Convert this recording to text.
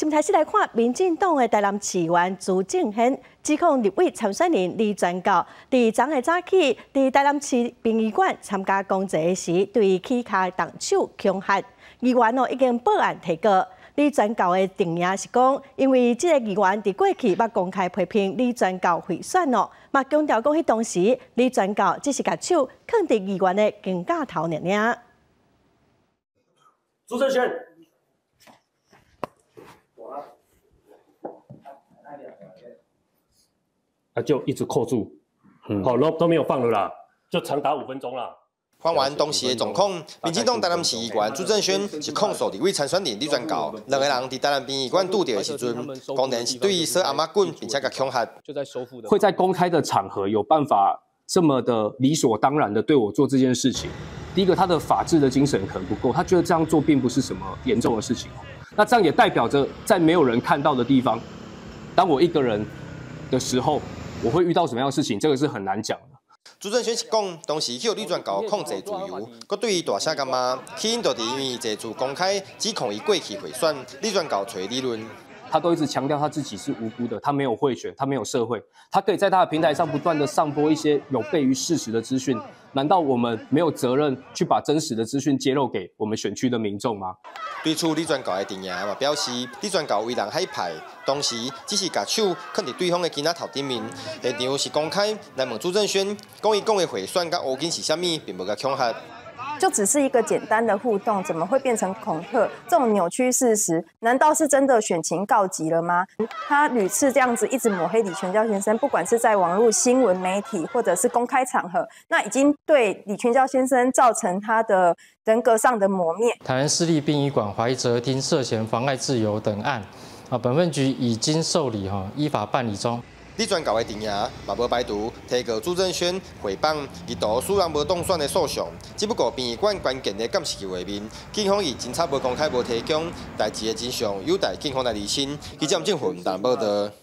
先开始来看，民进党的台南市员朱正宪指控立委参选人李全教，伫昨个早起伫台南市殡仪馆参加公祭时，对起卡动手强悍，议员哦已经报案提告。李全教的定义是讲，因为这个议员伫过去捌公开批评李全教贿选哦，嘛强调讲，迄当时李全教只是甲手放伫议员的肩胛头尔尔。朱正轩。啊，就一直扣住，好，都都没有放了啦，就长达五分钟啦。还完当时的状况，民进党台南市议员朱正轩是控诉李伟参选人李全教，两个人伫台南殡仪馆拄着的时阵，公然是对伊说阿妈滚，并且甲恐吓。就在收复的，会在公开的场合有办法这么的理所当然的对我做这件事情。第一个，他的法治的精神可能不够，他觉得这样做并不是什么严重的事情。那这样也代表着在没有人看到的地方，当我一个人的时候。我会遇到什么样的事情？这个是很难讲的。朱正轩是讲，当时去李全教控制自由，佮对于大声干嘛？起因就是 因为这次公开指控伊过去贿选，李全教找理论。他都一直强调他自己是无辜的，他没有贿选，他没有社会，他可以在他的平台上不断的上播一些有悖于事实的资讯。难道我们没有责任去把真实的资讯揭露给我们选区的民众吗？对此，李全教的定言嘛表示，李全教为人海派，当时只是把手放伫对方的肩胛头顶面，现场是公开来问朱正轩，讲伊讲的贿选甲乌金是虾米，并无甲恐吓。就只是一个简单的互动，怎么会变成恐吓？这种扭曲事实，难道是真的选情告急了吗？他屡次这样子一直抹黑李全教先生，不管是在网络新闻媒体或者是公开场合，那已经对李全教先生造成他的人格上的磨灭。台湾私立殡仪馆怀哲厅涉嫌妨碍自由等案，啊，本分局已经受理哈，依法办理中。李全教的电影嘛无排除提过朱正轩诽谤，以图虽然无当选的诉讼，只不过殡仪馆关键的监视器画面，警方以警察无公开无提供，代志的真相有待警方来厘清。记者郑政府台报道。